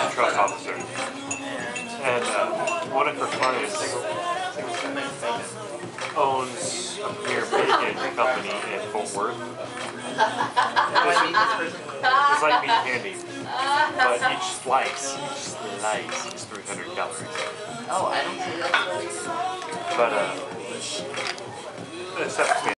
A trust officer. And uh, one of her clients owns a premier bacon company in Fort Worth. It's like being handy. But each slice, each slice is 300 calories. Oh, I don't see that. But, uh, except